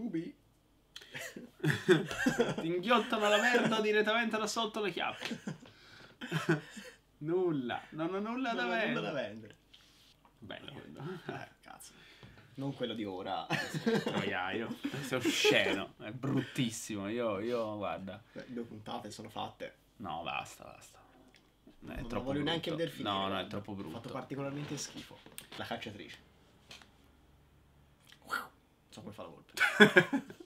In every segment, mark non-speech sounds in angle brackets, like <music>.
Tubi. Ti inghiottano la merda direttamente da sotto le chiappe. nulla, non ho nulla da Non ho vendere. nulla da vendere. Bello quello. Eh, cazzo. Non quello di ora. Troiaio. È osceno, è bruttissimo. Io, io, guarda. Beh, Due puntate sono fatte. No, basta, basta. È non voglio neanche brutto. vedere finire. No, no, è troppo brutto. fatto particolarmente schifo. La cacciatrice. So come fa la volpe. <laughs>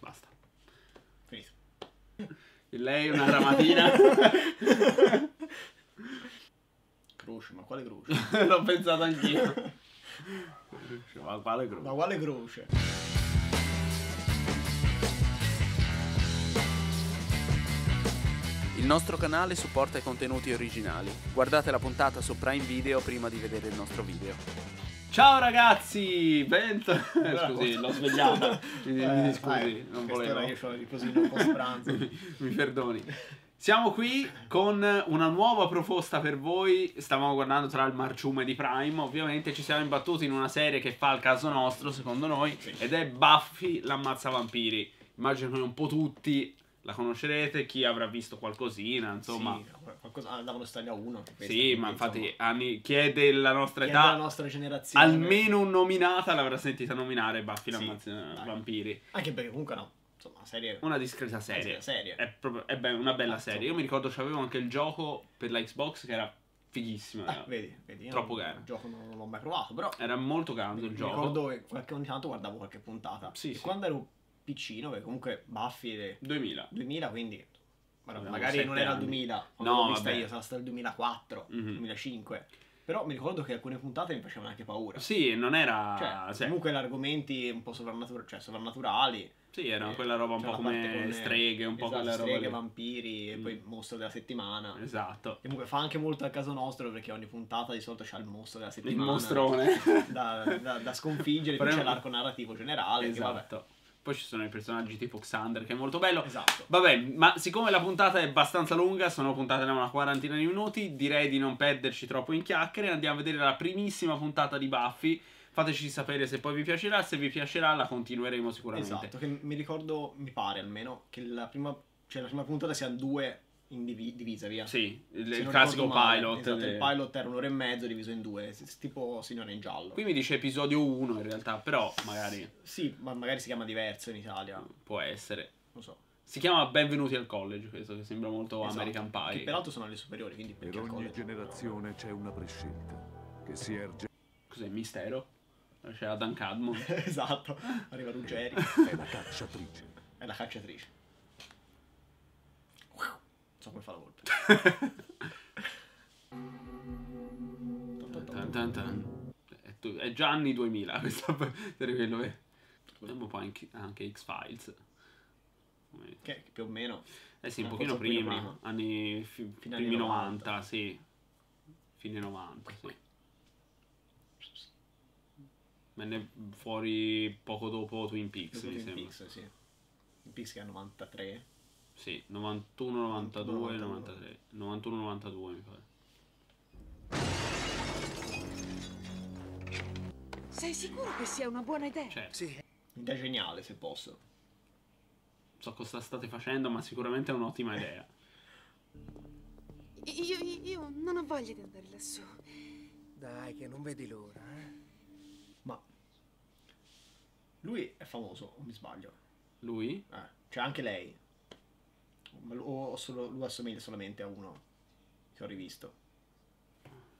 Basta. Finito. Lei è una ramatina. <laughs> Croce, ma quale croce? <laughs> L'ho pensato anch'io. Ma quale Ma gruppo? quale croce? Il nostro canale supporta i contenuti originali. Guardate la puntata su Prime Video prima di vedere il nostro video. Ciao ragazzi! Bento... Eh, <laughs> Allora, scusi, l'ho svegliata. <laughs> Mi, mi Eh, scusi, vai, non volevo. Io ho il riposino post pranzo. <laughs> mi perdoni. Siamo qui con una nuova proposta per voi. Stavamo guardando tra il marciume di Prime. Ovviamente ci siamo imbattuti in una serie che fa il caso nostro, secondo noi. Ed è Buffy l'ammazza vampiri. Immagino che un po' tutti la conoscerete. Chi avrà visto qualcosina, insomma. Sì, qualcosa ah, davano staglia 1. Sì, ma infatti anni, chi è della nostra Chi età, della nostra generazione. almeno nominata l'avrà sentita nominare Buffy Sì, dai. vampiri. Anche perché comunque no. Insomma, serie. Una discreta serie. Una serie. È, proprio, è be- una bella Cazzo. serie. Io mi ricordo c'avevo anche il gioco per la Xbox che era fighissimo. Ah, vedi, vedi. Troppo gara. Il gioco non, l'ho mai provato, però. Era molto grande il mi gioco. ricordo che qualche ogni tanto guardavo qualche puntata. Sì, e sì. quando ero piccino, perché comunque Buffy è 2000. 2000, quindi. guarda, magari non era il anni. 2000, quando No, l'ho vista io, sarà stato il 2004, Mhm. 2005. Però mi ricordo che alcune puntate mi facevano anche paura. Sì, non era. Cioè, sì, comunque argomenti un po' sovrannatura- cioè, sovrannaturali. sì, era Eh, quella roba un po' come con, streghe, un po' esatto, quella roba. streghe, lì. vampiri e Mm. poi mostro della settimana. Esatto. E comunque fa anche molto al caso nostro perché ogni puntata di solito c'ha il mostro della Il settimana. mostrone. <laughs> Da, da- da sconfiggere, poi c'è l'arco narrativo generale. che vabbè. Poi ci sono i personaggi tipo Xander che è molto bello. Esatto. Vabbè, ma siccome la puntata è abbastanza lunga, sono puntate da una quarantina di minuti, direi di non perderci troppo in chiacchiere. Andiamo a vedere la primissima puntata di Buffy. Fateci sapere se poi vi piacerà. Se vi piacerà, la continueremo sicuramente. Esatto, che mi ricordo, mi pare almeno, che la prima, cioè la prima puntata siano due in divi- divise, via. Sì, il, il classico pilot. Esatto, le- il pilot era un'ora e mezzo diviso in due, tipo Signore in giallo. Qui mi dice episodio 1 in realtà, però magari Sì, ma magari si chiama diverso in Italia, può essere. non so. Si chiama Benvenuti al college, questo che sembra molto Esatto, American Pie. Che peraltro sono alle superiori, quindi Per ogni college? generazione c'è una prescelta che si erge Cos'è il mistero? C'è Adam Cadmon. <laughs> esatto, arriva Ruggeri, è la cacciatrice. è la cacciatrice. Non so come fa la volpe. Tan tan tan. È, è già anni 2000 questo <laughs> per quello che... Vediamo poi anche, anche X-Files. Che più o meno Eh sì, un Eh, pochino un pochino prima, prima. anni fi- Fine primi anni 90, 90. sì. Fine 90, sì. Venne fuori poco dopo Twin Peaks, dopo mi Twin sembra. Peaks, sì. Twin Peaks che è 93. Sì, 91, 92, 91. 93. 91, 92 mi pare. Sei sicuro che sia una buona idea? Certo, Sì. Idea geniale se posso. non so cosa state facendo, ma sicuramente è un'ottima idea. Io, io non ho voglia di andare lassù. Dai, che non vedi l'ora, eh? Ma lui è famoso, o mi sbaglio? Lui? Eh, cioè anche lei. O solo, lui assomiglia solamente a uno che ho rivisto.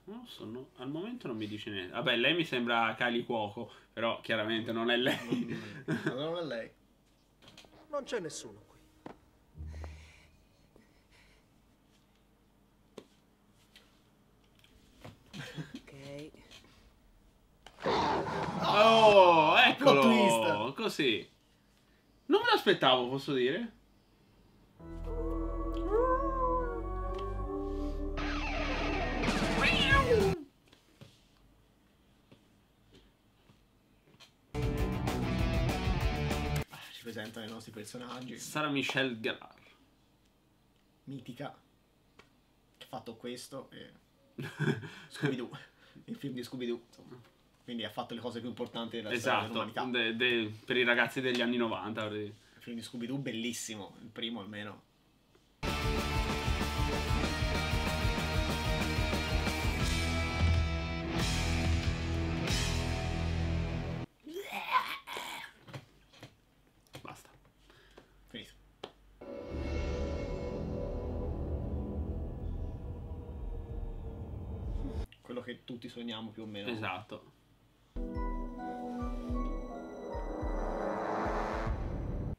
Non so, no, al momento non mi dice niente. Vabbè, lei mi sembra Kylie Cuoco, però chiaramente non è lei. <laughs> Non è lei. Non c'è nessuno qui. Ok. Oh, eccolo! Così. Non me l'aspettavo, posso dire? Presentano i nostri personaggi. Sarà Michelle Gellar. Mitica. Che ha fatto questo e <laughs> Scooby-Doo. Il film di Scooby-Doo. Insomma. Quindi ha fatto le cose più importanti della storia Esatto, dell'umanità. de- de- per i ragazzi degli anni 90. per- Il film di Scooby-Doo bellissimo, il primo almeno. Sogniamo più o meno. Esatto.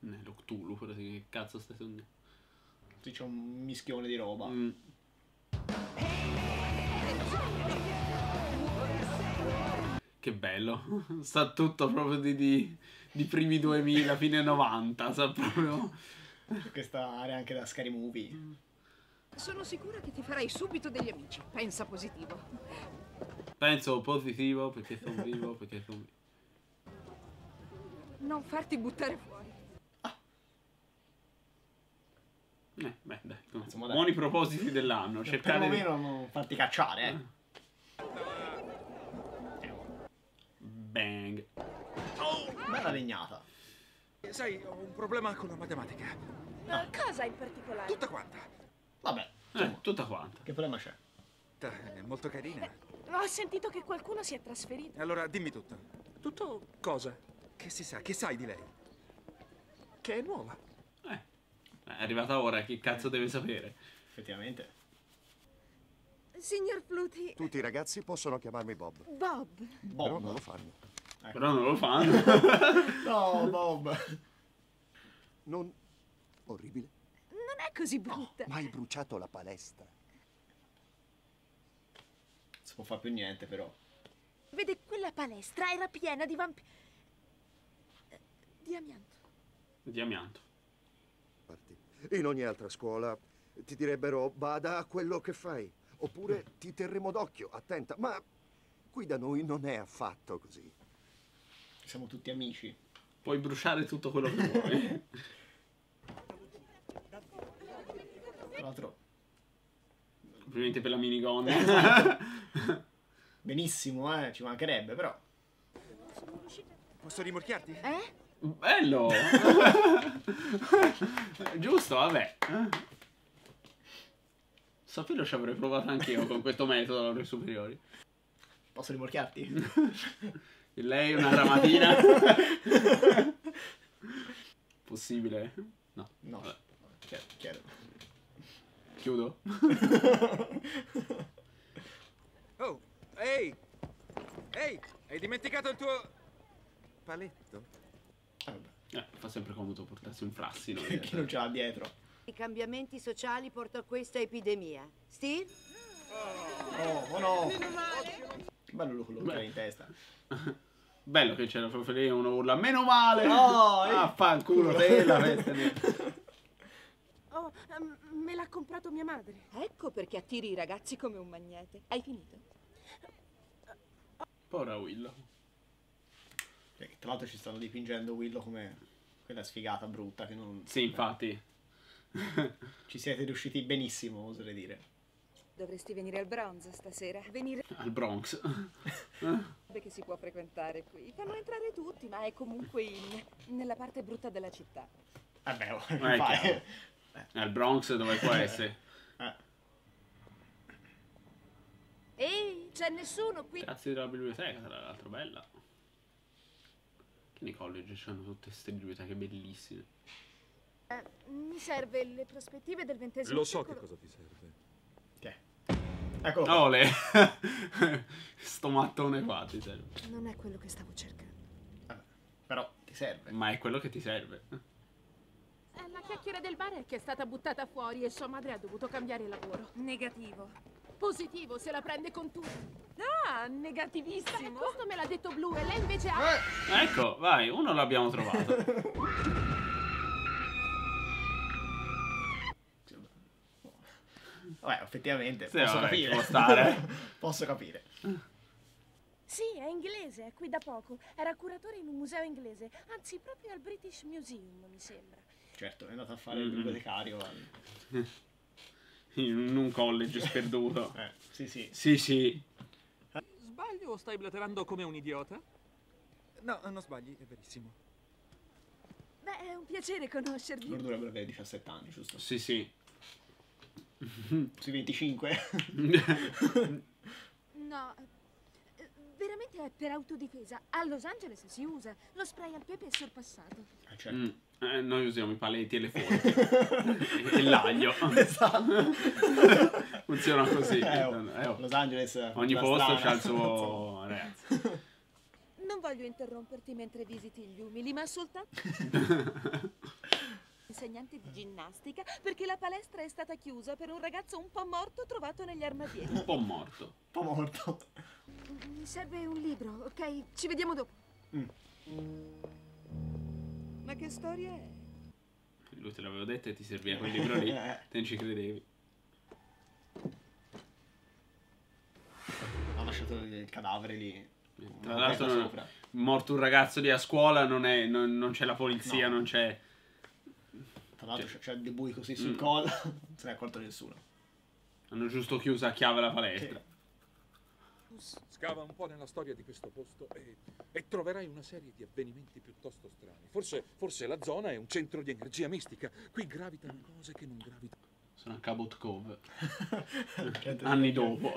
Eh, lo Cthulhu, che cazzo stai sognando? Sì, C'è un mischione di roba. Mm. Che bello. <laughs> Sa tutto proprio di, di, di primi 2000, fine 90. Sa proprio. Questa area anche da Scary Movie. Sono sicura che ti farai subito degli amici. Pensa positivo. Penso positivo perché sono vivo, perché sono vivo. Non farti buttare fuori. Eh, beh, dai. Insomma, dai. Buoni propositi dell'anno. Cercare di... Perlomeno non farti cacciare, eh. Bang. Bella legnata. Sai, ho un problema con la matematica. Eh, cosa in particolare? Tutta quanta. Vabbè, Eh, tutta quanta. che problema c'è? È molto carina. Ho sentito che qualcuno si è trasferito. Allora, dimmi tutto. Tutto cosa? Che si sa, che sai di lei? Che è nuova. Eh. È arrivata ora, che cazzo deve sapere? Effettivamente. Signor Fluti, Tutti i ragazzi possono chiamarmi Bob, Bob, però Bob. non lo fanno. Però non lo fanno. <laughs> No, Bob. Non orribile. non è così brutta. Ma hai bruciato la palestra. Non si può fare più niente, però. Vede, quella palestra era piena di vampiri. Di amianto. Di amianto. In ogni altra scuola ti direbbero bada a quello che fai. Oppure ti terremo d'occhio, attenta. Ma qui da noi non è affatto così. Siamo tutti amici. Puoi bruciare tutto quello che vuoi. <laughs> Tra l'altro, Complimenti per la minigonna. <laughs> benissimo, eh, ci mancherebbe, però. Posso rimorchiarti? Eh? Bello! <laughs> Giusto, vabbè. Sapevo ci avrei provato anch'io con questo metodo alle superiori. Posso rimorchiarti? E <laughs> lei una ramatina. Possibile? No. No. Vabbè. Chiedo, chiedo. Chiudo. <laughs> Oh, ehi! Ehi, hai dimenticato il tuo... paletto? Ah, vabbè. Eh, fa sempre comodo portarsi un flassino. <laughs> Chi non ce l'ha dietro? I cambiamenti sociali portano a questa epidemia. Steve? Oh, oh no! Che bello Beh. hai in testa. <laughs> Bello che c'era proprio lì uno urla. Meno male! No. Ah, fanculo te la nera. Oh, ehm, me l'ha comprato mia madre. Ecco perché attiri i ragazzi come un magnete. Hai finito? Povera Willow. Cioè, Tra l'altro ci stanno dipingendo Willow come quella sfigata brutta che non... Sì, infatti. <laughs> Ci siete riusciti benissimo, oserei dire. Dovresti venire al bronze stasera. Venire Al Bronx. <laughs> che si può frequentare qui. Fanno entrare tutti, ma è comunque in... nella parte brutta della città. Vabbè, oh, è chiaro. Al Bronx dove può essere. Eh, Ehi, c'è nessuno qui. Grazie della biblioteca, tra l'altro, bella. Che nei college c'hanno tutte queste biblioteche bellissime. Eh, mi serve le prospettive del ventesimo Lo so che secolo. cosa ti serve. che qua. Ole! <laughs> Sto mattone qua ti serve. Non è quello che stavo cercando. Vabbè, Però ti serve. Ma è quello che ti serve. È la chiacchiera del bar che è stata buttata fuori e sua madre ha dovuto cambiare lavoro. Negativo. Positivo, se la prende con tutti. Ah, Beh, negativissimo. questo me l'ha detto Blu e lei invece ha... Ecco, vai, uno l'abbiamo trovato. <laughs> Vabbè, effettivamente, Sì, posso vabbè, capire. può stare. <laughs> posso capire. Sì, è inglese, è qui da poco. Era curatore in un museo inglese, anzi proprio al British Museum, mi sembra. Certo, è andato a fare il Mm-mm. bibliotecario. al- <laughs> In un college <laughs> sperduto. Eh, sì, sì. Sì, sì. Sbaglio o stai blaterando come un idiota? No, non sbagli, è verissimo. Beh, è un piacere conoscervi. Loro dovrebbero avere 17 anni, giusto? Sì, sì. Sui 25. <laughs> No, veramente è per autodifesa. A Los Angeles si usa. Lo spray al pepe è sorpassato. Eh, certo. Mm. Eh, noi usiamo i paletti e le forche. e <laughs> <laughs> l'aglio. Esatto. <laughs> Funziona così. Eh, oh, Eh, oh. Los Angeles. Ogni la posto c'ha il suo ragazzo. Non voglio interromperti mentre visiti gli umili, ma soltanto insegnante di ginnastica perché la palestra è stata chiusa per un ragazzo un po' morto trovato negli armadieri. Un po' morto. Un po' morto. Mi serve un libro, ok? Ci vediamo dopo. Ma che storia è? Lui te l'avevo detto e ti serviva quel libro lì. <laughs> Te non ci credevi. Ha lasciato il cadavere lì. Tra l'altro, morto un ragazzo lì a scuola, non, è- non- non c'è la polizia, No. non c'è. Tra l'altro Cioè- c'è dei bui così sul Mm. collo. Non <laughs> se ne è accorto nessuno. Hanno giusto chiuso a chiave la palestra. Scava un po' nella storia di questo posto e, e troverai una serie di avvenimenti piuttosto strani. Forse, forse la zona è un centro di energia mistica. Qui gravitano cose che non gravitano. Sono a Cabot Cove. Anni dopo.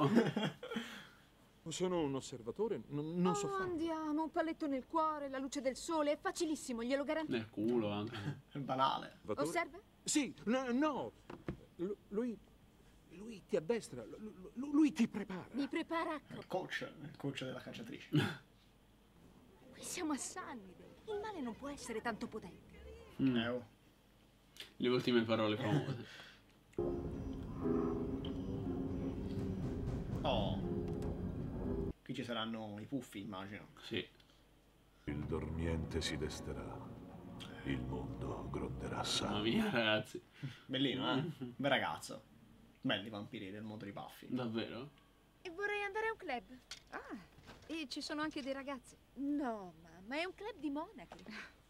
<laughs> Sono un osservatore, non, non so oh, fare. andiamo, un paletto nel cuore, la luce del sole, è facilissimo, glielo garantisco. Nel culo anche. È banale. Osserva? Sì, no, no. Lu- Lui, lui ti addestra, lu- lu- lui ti prepara. Mi prepara a Il coach, il coach della cacciatrice. Qui siamo a Sunnydale. Il male non può essere tanto potente. Mm. Eh, oh. Le ultime parole famose. Oh. Qui ci saranno i puffi, immagino. Sì. Il dormiente si desterà. Il mondo gronderà Mamma sangue. mia, ragazzi. Bellino, eh? Bel ragazzo. Belli i vampiri del mondo di Buffy. Davvero? E vorrei andare a un club. Ah, e ci sono anche dei ragazzi. No, mamma, è un club di monache.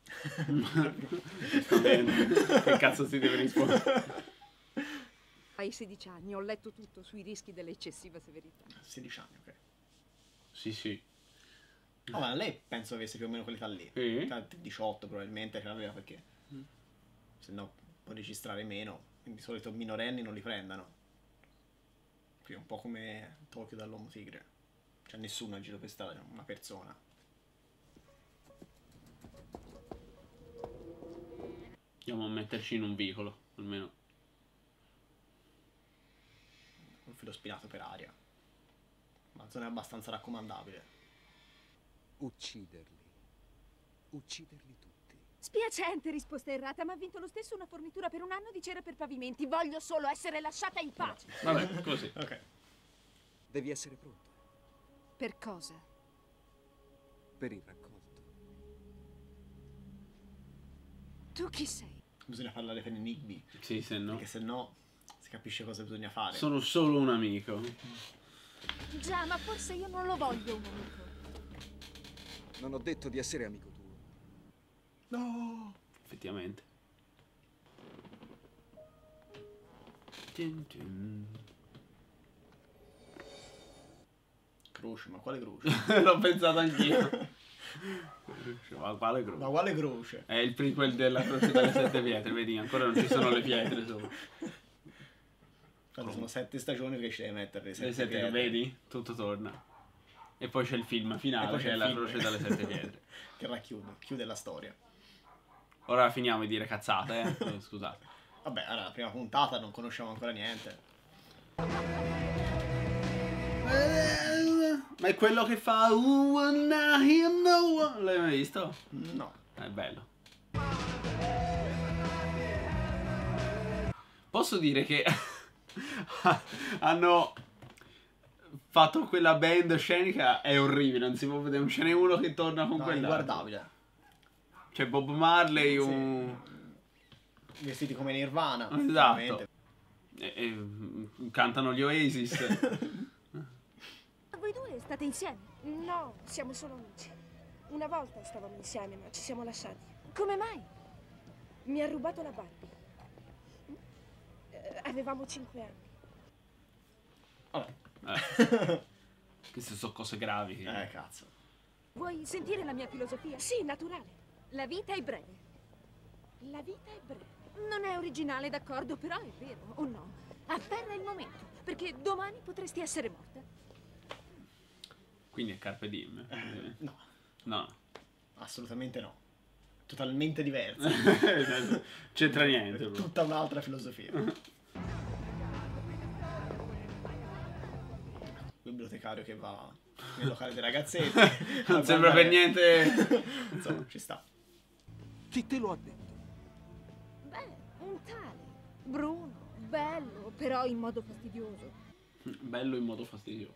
<laughs> Giustamente. che cazzo si deve rispondere? <laughs> Hai 16 anni, ho letto tutto sui rischi dell'eccessiva severità. 16 anni, ok. Sì, sì. No, ma lei penso avesse più o meno quell'età lì. Sì? Cioè, 18 probabilmente ce l'aveva perché. Se no può registrare meno. Quindi di solito minorenni non li prendano. Qui è un po' come Tokyo dall'uomo tigre. C'è nessuno a giro per strada, c'è una persona. Andiamo a metterci in un vicolo, almeno. Un filo spinato per aria. Ma la zona è abbastanza raccomandabile. Ucciderli. Ucciderli tutti. Spiacente risposta errata, ma ha vinto lo stesso una fornitura per un anno di cera per pavimenti. Voglio solo essere lasciata in pace. Vabbè, così. Ok. Devi essere pronta Per cosa? per il raccolto. Tu chi sei? Bisogna parlare per enigmi. Sì, se no. Perché se no si capisce cosa bisogna fare. Sono solo un amico. Già, ma forse io non lo voglio un amico. Non ho detto di essere amico. No! Effettivamente. Croce, ma quale croce? <laughs> L'ho pensato anch'io. Ma quale croce? ma quale croce? È il prequel della croce delle sette pietre, vedi, ancora non ci sono le pietre sopra. Quando sono sette stagioni che ci devi mettere le Le sette, sette, pietre. vedi? Tutto torna. E poi c'è il film finale, c'è che è il la croce dalle sette pietre. <laughs> che racchiude, chiude la storia. Ora finiamo di dire cazzate, eh. <laughs> Eh, Scusate. Vabbè, allora, la prima puntata non conosciamo ancora niente. Ma è quello che fa. L'hai mai visto? No. È bello. Posso dire che <laughs> hanno fatto quella band scenica è orribile, non si può vedere, non ce n'è uno che torna con No, è quella. inguardabile. C'è Bob Marley, Sì. un... Vestiti come Nirvana. Esatto. e- e, mm, cantano gli Oasis. <laughs> Voi due state insieme? No, siamo solo amici. Una volta stavamo insieme, ma ci siamo lasciati. Come mai? Mi ha rubato la Barbie. Eh, avevamo cinque anni. Vabbè. Eh. <laughs> Queste sono cose gravi. Eh, cazzo. Vuoi sentire la mia filosofia? Sì, naturale. La vita è breve. La vita è breve. Non è originale, d'accordo, però è vero, o no? Afferra il momento, perché domani potresti essere morta. Quindi è Carpe Diem. Eh, no, No. assolutamente no. Totalmente diverso. <laughs> C'entra niente. Proprio. tutta un'altra filosofia. Bibliotecario che va nel locale dei ragazzetti. <laughs> Non sembra per niente. <laughs> Insomma, ci sta. Chi te lo ha detto? Beh, un tale. Bruno, bello, però in modo fastidioso. <laughs> Bello in modo fastidioso.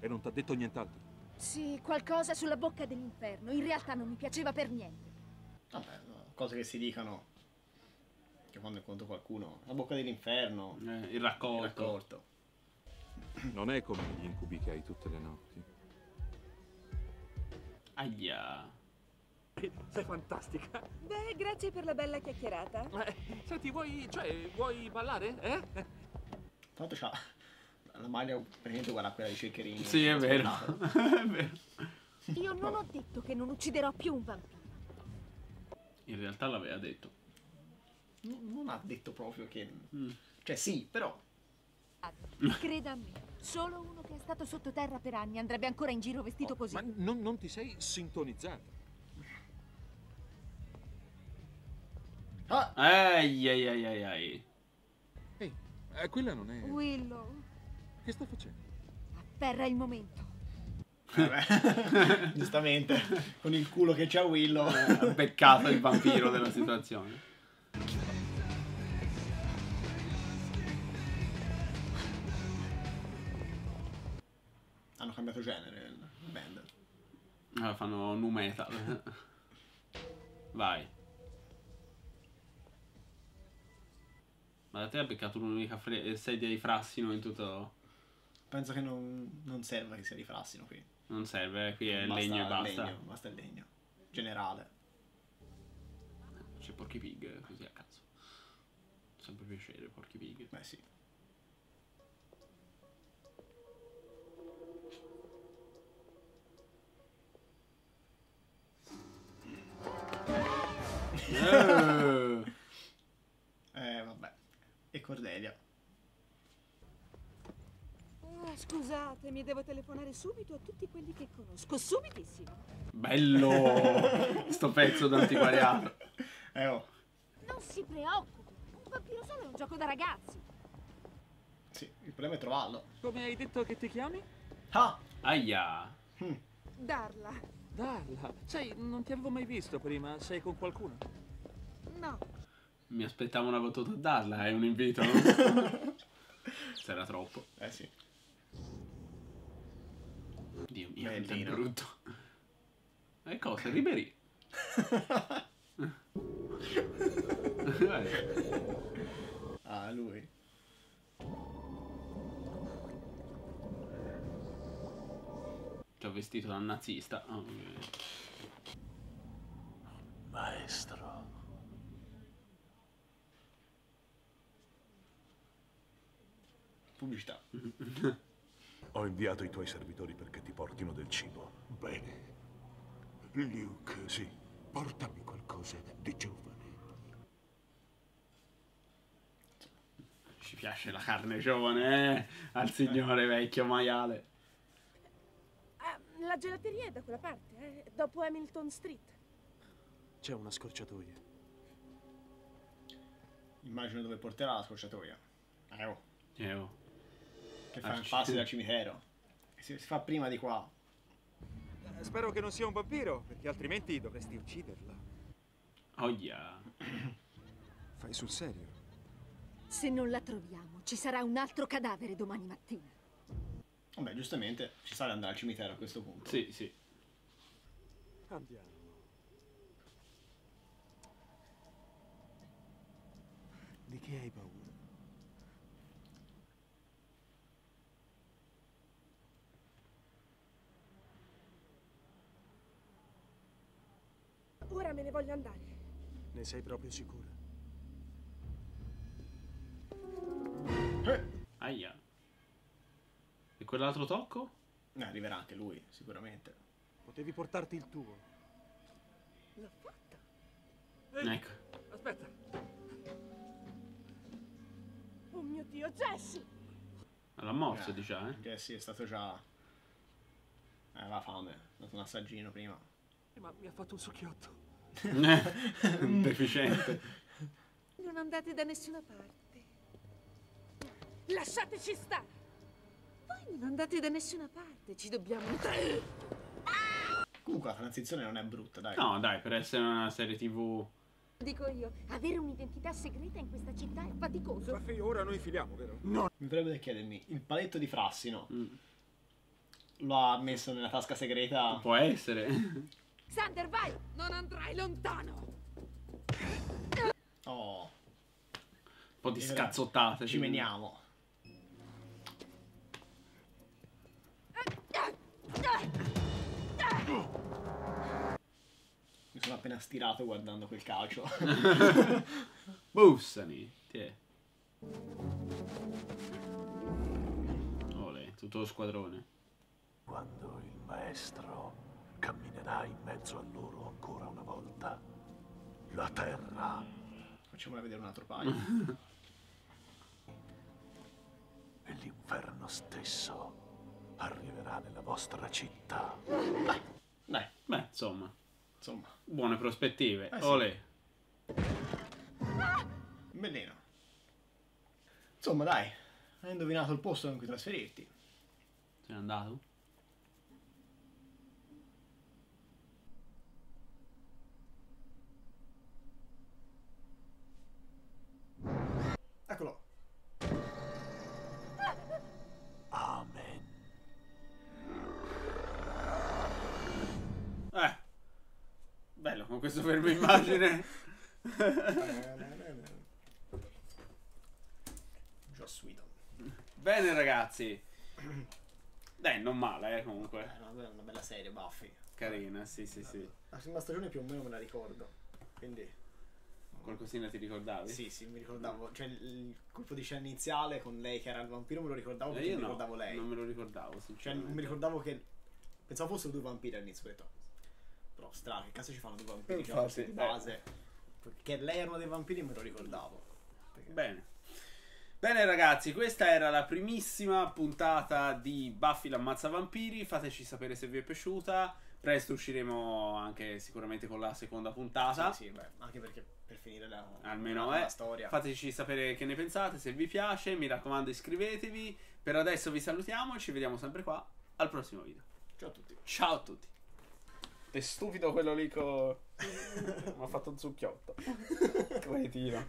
E non ti ha detto nient'altro? Sì, qualcosa sulla bocca dell'inferno. In realtà non mi piaceva per niente. Vabbè, no, cose che si dicono. Che quando incontro qualcuno. La bocca dell'inferno. Eh, il Il raccolto. raccolto. Non è come gli incubi che hai tutte le notti. Aia. Sei fantastica. Beh, grazie per la bella chiacchierata. Eh, senti, vuoi, cioè, vuoi ballare? Eh? L'altro c'ha la maglia praticamente uguale a quella di Ceccherini. Sì, è vero. <laughs> è vero. Io non ho detto che non ucciderò più un vampiro. In realtà l'aveva detto. Non non ha detto proprio che... Mm. Cioè sì, però... Creda a me, solo uno che è stato sottoterra per anni andrebbe ancora in giro vestito così. Ma non, non ti sei sintonizzata. Ah! Ai ai ai ai ai. Ehi, eh, quella non è... Willow, Che sta facendo? afferra il momento. Vabbè, <laughs> giustamente, con il culo che c'ha Willow. Ha beccato il vampiro della situazione. Hanno cambiato genere il band. Allora fanno nu metal. Vai. Ma da te ha beccato l'unica fre- sedia di frassino in tutto. Penso che non, non serva che sia di frassino qui. Non serve, eh, qui è Basta legno e basta. legno, basta il legno. Generale. C'è Porky Pig così a caso. Sempre piacere, Porky Pig. Beh sì. Eh. Eh vabbè. E Cordelia. Ah, scusatemi, devo telefonare subito a tutti quelli che conosco. Subitissimo. Bello! <laughs> Sto pezzo d'antiquariato. Eh oh. Non si preoccupi, un vampiro solo è un gioco da ragazzi. Sì, il problema è trovarlo. Come hai detto che ti chiami? Ah! Aia. Darla. Darla. Sai, non ti avevo mai visto prima. Sei con qualcuno? No. Mi aspettavo una battuta a darla, è un invito? C'era <laughs> troppo. Eh sì. Bellino. brutto. E cosa? Ribery. <laughs> Ah, lui. C'ho vestito da nazista. Oh, Maestro. Pubblicità. <laughs> Ho inviato i tuoi servitori perché ti portino del cibo. Bene. Luke, sì, portami qualcosa di giovane. Ci piace la carne giovane, eh? Al signore vecchio maiale. Ah, la gelateria è da quella parte, eh? dopo Hamilton Street. C'è una scorciatoia. Immagino dove porterà la scorciatoia. Eh oh. Eh, oh. Che Ah, fa ci- passi dal cimitero. Si, si fa prima di qua. Eh, Spero che non sia un vampiro, perché altrimenti dovresti ucciderla. Oh yeah. <clears throat> Fai sul serio? Se non la troviamo, ci sarà un altro cadavere domani mattina. Vabbè, giustamente ci sta ad andare al cimitero a questo punto. Sì, sì. Andiamo. Di che hai paura? Ora me ne voglio andare. Ne sei proprio sicura? Aia. E quell'altro tocco? Eh, arriverà anche lui, sicuramente. Potevi portarti il tuo. L'ho fatto. Ecco. Aspetta. Oh mio Dio, Jesse! L'ha morso, di già, eh. Sì, è stato già... Eh, aveva fame. Ha dato un assaggino prima. Ma mi ha fatto un succhiotto. <laughs> Deficiente. Non andate da nessuna parte. Lasciateci stare! Voi non andate da nessuna parte, ci dobbiamo... <coughs> Comunque la transizione non è brutta, dai. No, dai, per essere una serie tv... Dico io, avere un'identità segreta in questa città è faticoso. Buffy, ora noi filiamo, vero? No. Mi verrebbe da chiedermi, il paletto di Frassino Mm. lo ha messo nella tasca segreta? Può essere. <laughs> Sander, vai! Non andrai lontano! Oh, Un po' di scazzottate. ci meniamo. Mi sono appena stirato guardando quel calcio. <laughs> Bussani. Tiè. Ole, tutto lo squadrone. Quando il maestro camminerà in mezzo a loro ancora una volta, la terra Facciamola vedere un altro paio. e l'inferno stesso arriverà nella vostra città. Dai, Beh, insomma, insomma, buone prospettive. Eh sì. Ole. bellino. Insomma, dai, hai indovinato il posto in cui trasferirti. Se n'è andato? Con questo fermo immagine. Joss Whedon. Bene, ragazzi. Dai, non male, eh, comunque. Eh, è una bella serie, Buffy. Carina, sì, sì, sì. La prima stagione più o meno me la ricordo. Quindi, Qualcosina ti ricordavi? sì, sì, mi ricordavo. Cioè, il colpo di scena iniziale con lei che era il vampiro me lo ricordavo Eh, perché io mi no, ricordavo lei. non me lo ricordavo, Cioè, sinceramente. mi ricordavo che. Pensavo fossero due vampiri all'inizio, ho detto. Però, strano, che cazzo ci fanno due vampiri? Già Infatti, di eh. base. Che lei era uno dei vampiri me lo ricordavo. Perché- Bene. Bene ragazzi, questa era la primissima puntata di Buffy l'ammazza vampiri. Fateci sapere se vi è piaciuta. Presto usciremo anche sicuramente con la seconda puntata. Sì, sì, beh, anche perché per finire la, Almeno la, è. la storia. Fateci sapere che ne pensate, se vi piace. Mi raccomando, iscrivetevi. Per adesso vi salutiamo e ci vediamo sempre qua al prossimo video. Ciao a tutti. Ciao a tutti. È stupido quello lì con. <laughs> Mi ha fatto un succhiotto. <laughs> Cretino.